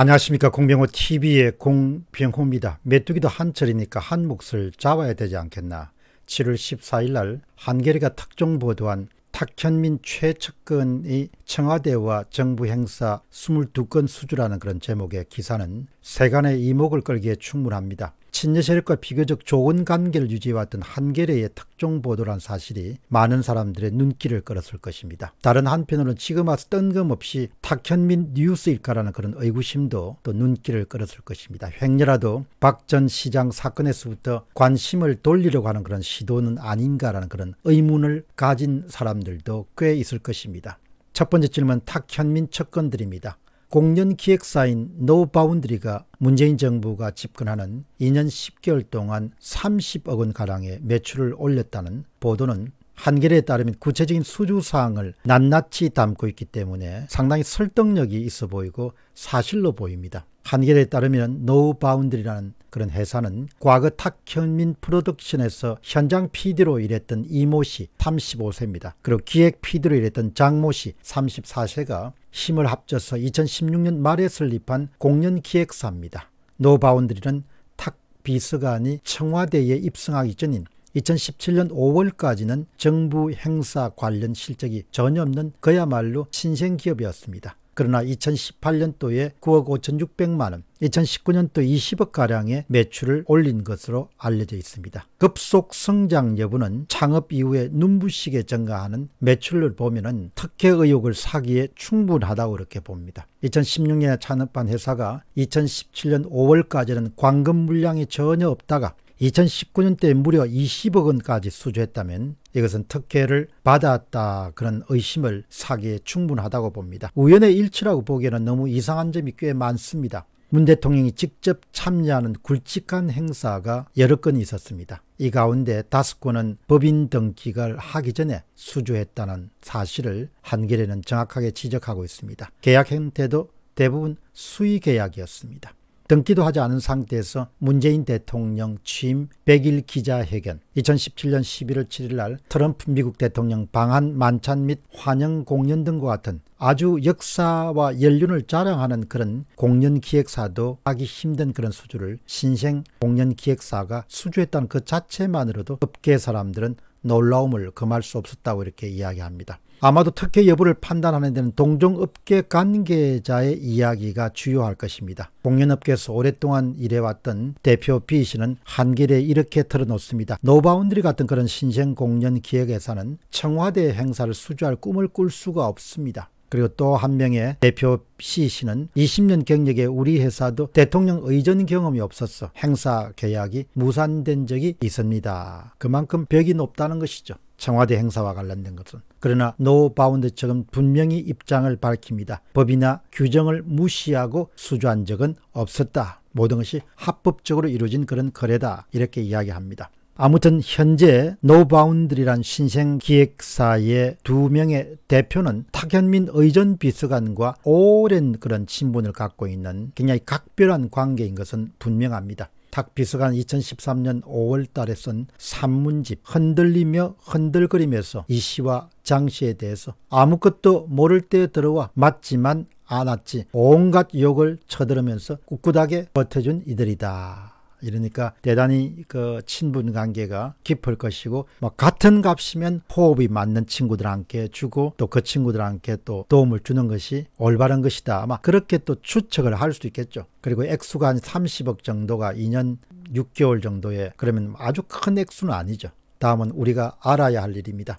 안녕하십니까 공병호 TV의 공병호입니다. 메뚜기도 한철이니까 한 몫을 잡아야 되지 않겠나. 7월 14일 날 한겨레가 특종 보도한 탁현민 최측근의 청와대와 정부 행사 22건 수주라는 그런 제목의 기사는 세간의 이목을 끌기에 충분합니다. 친여 세력과 비교적 좋은 관계를 유지해왔던 한겨레의 특종 보도란 사실이 많은 사람들의 눈길을 끌었을 것입니다. 다른 한편으로는 지금 와서 뜬금없이 탁현민 뉴스일까라는 그런 의구심도 또 눈길을 끌었을 것입니다. 횡렬라도 박 전 시장 사건에서부터 관심을 돌리려고 하는 그런 시도는 아닌가라는 그런 의문을 가진 사람들도 꽤 있을 것입니다. 첫 번째 질문 탁현민 측근들입니다. 공연 기획사인 노바운더리가 문재인 정부가 집권하는 2년 10개월 동안 30억 원 가량의 매출을 올렸다는 보도는 한겨레에 따르면 구체적인 수주사항을 낱낱이 담고 있기 때문에 상당히 설득력이 있어 보이고 사실로 보입니다. 한겨레에 따르면 노바운더리라는 그런 회사는 과거 탁현민 프로덕션에서 현장 PD로 일했던 이모 씨 35세입니다. 그리고 기획 PD로 일했던 장모 씨 34세가 힘을 합쳐서 2016년 말에 설립한 공연 기획사입니다. 노바운드리는 탁 비서관이 청와대에 입성하기 전인 2017년 5월까지는 정부 행사 관련 실적이 전혀 없는 그야말로 신생기업이었습니다. 그러나 2018년도에 9억 5,600만 원, 2019년도 20억가량의 매출을 올린 것으로 알려져 있습니다. 급속 성장 여부는 창업 이후에 눈부시게 증가하는 매출을 보면 특혜 의혹을 사기에 충분하다고 그렇게 봅니다. 2016년에 창업한 회사가 2017년 5월까지는 광금 물량이 전혀 없다가 2019년대 무려 20억 원까지 수주했다면 이것은 특혜를 받았다 그런 의심을 사기에 충분하다고 봅니다. 우연의 일치라고 보기에는 너무 이상한 점이 꽤 많습니다. 문 대통령이 직접 참여하는 굵직한 행사가 여러 건 있었습니다. 이 가운데 다섯 건은 법인 등기를 하기 전에 수주했다는 사실을 한겨레는 정확하게 지적하고 있습니다. 계약 형태도 대부분 수의 계약이었습니다. 등기도 하지 않은 상태에서 문재인 대통령 취임 100일 기자회견 2017년 11월 7일 날 트럼프 미국 대통령 방한 만찬 및 환영 공연 등과 같은 아주 역사와 연륜을 자랑하는 그런 공연 기획사도 하기 힘든 그런 수주를 신생 공연 기획사가 수주했다는 그 자체만으로도 업계 사람들은 놀라움을 금할 수 없었다고 이렇게 이야기합니다. 아마도 특혜 여부를 판단하는 데는 동종업계 관계자의 이야기가 주요할 것입니다. 공연업계에서 오랫동안 일해왔던 대표 B 씨는 한겨레에 이렇게 털어놓습니다. 노바운더리 같은 그런 신생 공연 기획회사는 청와대 행사를 수주할 꿈을 꿀 수가 없습니다. 그리고 또 한 명의 대표 C 씨는 20년 경력에 우리 회사도 대통령 의전 경험이 없어서 행사 계약이 무산된 적이 있습니다. 그만큼 벽이 높다는 것이죠. 청와대 행사와 관련된 것은. 그러나 노바운더리 측은 분명히 입장을 밝힙니다. 법이나 규정을 무시하고 수주한 적은 없었다. 모든 것이 합법적으로 이루어진 그런 거래다. 이렇게 이야기합니다. 아무튼 현재 노바운더리란 신생 기획사의 두 명의 대표는 탁현민 의전 비서관과 오랜 그런 친분을 갖고 있는 굉장히 각별한 관계인 것은 분명합니다. 탁 비서관 2013년 5월 달에 쓴 산문집 흔들리며 흔들거리면서 이 씨와 장 씨에 대해서 아무것도 모를 때 들어와 맞지만 않았지 온갖 욕을 쳐들으면서 꿋꿋하게 버텨준 이들이다. 이러니까 대단히 그 친분 관계가 깊을 것이고 뭐 같은 값이면 호흡이 맞는 친구들한테 주고 또 그 친구들한테 또 도움을 주는 것이 올바른 것이다. 아마 그렇게 또 추측을 할 수도 있겠죠. 그리고 액수가 한 30억 정도가 2년 6개월 정도에 그러면 아주 큰 액수는 아니죠. 다음은 우리가 알아야 할 일입니다.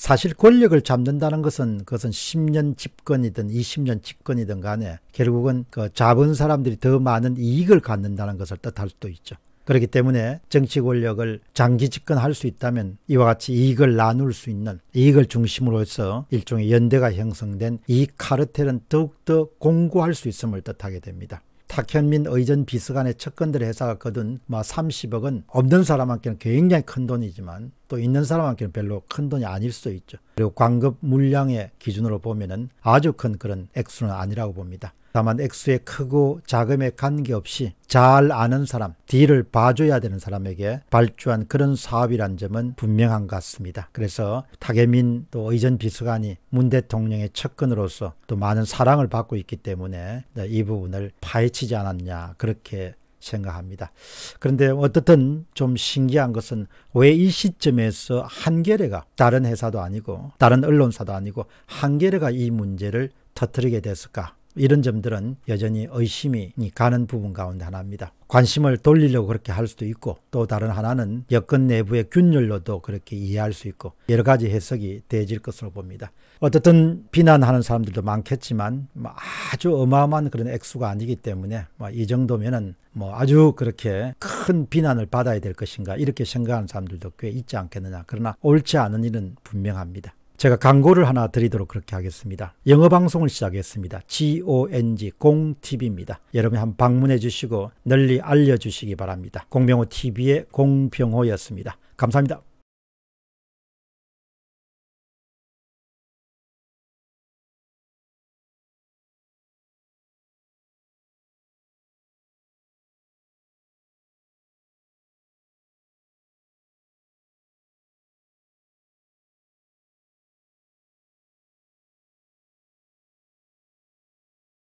사실 권력을 잡는다는 것은 그것은 10년 집권이든 20년 집권이든 간에 결국은 그 잡은 사람들이 더 많은 이익을 갖는다는 것을 뜻할 수도 있죠. 그렇기 때문에 정치 권력을 장기 집권할 수 있다면 이와 같이 이익을 나눌 수 있는 이익을 중심으로 해서 일종의 연대가 형성된 이 카르텔은 더욱더 공고할 수 있음을 뜻하게 됩니다. 탁현민 의전 비서관의 척건들 회사가 거둔 뭐 30억 은 없는 사람한테는 굉장히 큰 돈이지만 또 있는 사람한테는 별로 큰 돈이 아닐 수도 있죠. 그리고 광급 물량의 기준으로 보면은 아주 큰 그런 액수는 아니라고 봅니다. 다만 액수의 크고 작음에 관계없이 잘 아는 사람, 뒤를 봐줘야 되는 사람에게 발주한 그런 사업이란 점은 분명한 것 같습니다. 그래서 타계민 또 의전 비서관이 문 대통령의 측근으로서 또 많은 사랑을 받고 있기 때문에 이 부분을 파헤치지 않았냐 그렇게 생각합니다. 그런데 어떻든 좀 신기한 것은 왜 이 시점에서 한겨레가 다른 회사도 아니고 다른 언론사도 아니고 한겨레가 이 문제를 터뜨리게 됐을까? 이런 점들은 여전히 의심이 가는 부분 가운데 하나입니다. 관심을 돌리려고 그렇게 할 수도 있고 또 다른 하나는 여권 내부의 균열로도 그렇게 이해할 수 있고 여러 가지 해석이 되어질 것으로 봅니다. 어떻든 비난하는 사람들도 많겠지만 뭐 아주 어마어마한 그런 액수가 아니기 때문에 뭐이 정도면은 뭐 아주 그렇게 큰 비난을 받아야 될 것인가 이렇게 생각하는 사람들도 꽤 있지 않겠느냐. 그러나 옳지 않은 일은 분명합니다. 제가 광고를 하나 드리도록 그렇게 하겠습니다. 영어 방송을 시작했습니다. GONG 공TV입니다. 여러분 한번 방문해 주시고 널리 알려주시기 바랍니다. 공병호 TV의 공병호였습니다. 감사합니다.